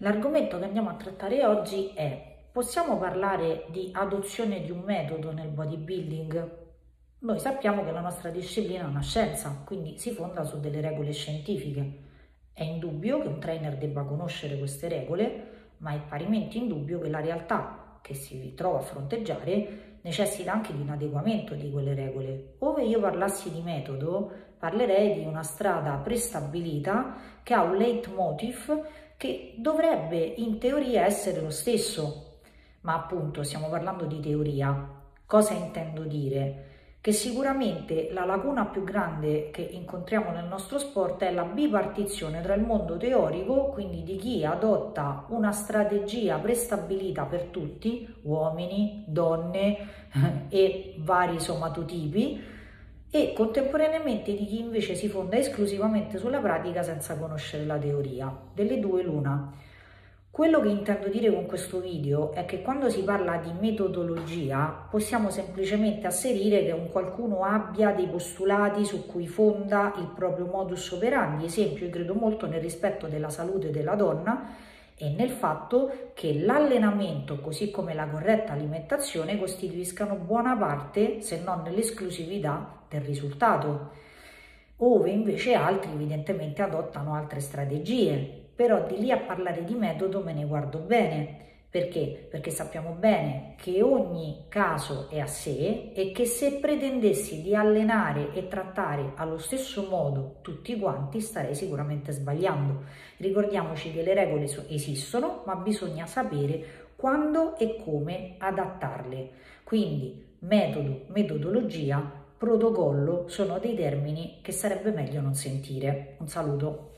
L'argomento che andiamo a trattare oggi è possiamo parlare di adozione di un metodo nel bodybuilding? Noi sappiamo che la nostra disciplina è una scienza, quindi si fonda su delle regole scientifiche. È indubbio che un trainer debba conoscere queste regole, ma è parimenti indubbio che la realtà che si trova a fronteggiare necessita anche di un adeguamento di quelle regole. Ove io parlassi di metodo, parlerei di una strada prestabilita che ha un leitmotiv che dovrebbe in teoria essere lo stesso, ma appunto stiamo parlando di teoria. Cosa intendo dire? Che sicuramente la lacuna più grande che incontriamo nel nostro sport è la bipartizione tra il mondo teorico, quindi di chi adotta una strategia prestabilita per tutti, uomini, donne e vari somatotipi, e contemporaneamente di chi invece si fonda esclusivamente sulla pratica senza conoscere la teoria. Delle due l'una. Quello che intendo dire con questo video è che quando si parla di metodologia possiamo semplicemente asserire che un qualcuno abbia dei postulati su cui fonda il proprio modus operandi. Esempio, io credo molto nel rispetto della salute della donna e nel fatto che l'allenamento, così come la corretta alimentazione, costituiscano buona parte, se non nell'esclusività, del risultato, ove invece altri evidentemente adottano altre strategie. Però di lì a parlare di metodo me ne guardo bene, perché? Perché sappiamo bene che ogni caso è a sé e che se pretendessi di allenare e trattare allo stesso modo tutti quanti starei sicuramente sbagliando. Ricordiamoci che le regole esistono, ma bisogna sapere quando e come adattarle. Quindi metodo, metodologia, protocollo sono dei termini che sarebbe meglio non sentire. Un saluto.